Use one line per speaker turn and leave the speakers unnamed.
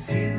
see